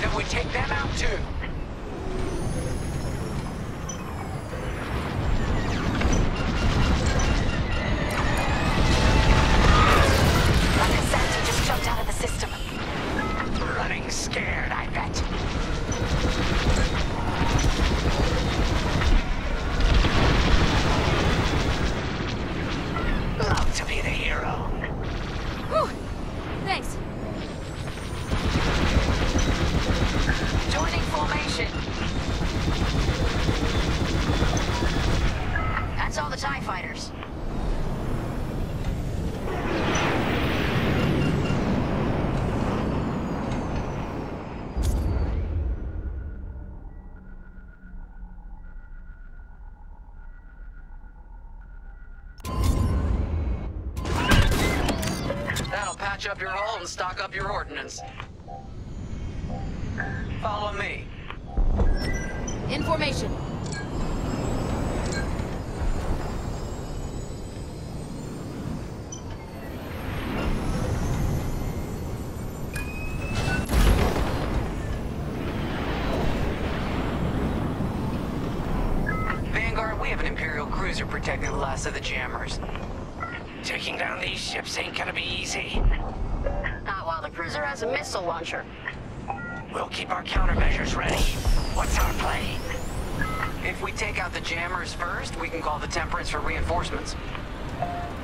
Then we take them out too. That's all the TIE fighters. That'll patch up your hull and stock up your ordnance. Follow me. Information. Vanguard, we have an Imperial cruiser protecting the last of the jammers. Taking down these ships ain't gonna be easy. Not while the cruiser has a missile launcher. We'll keep our countermeasures ready. What's our play? If we take out the jammers first, we can call the Temperance for reinforcements.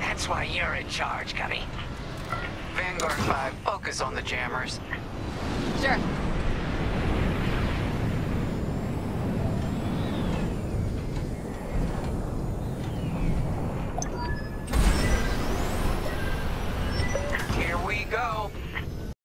That's why you're in charge, Cubby. Vanguard 5, focus on the jammers. Sure.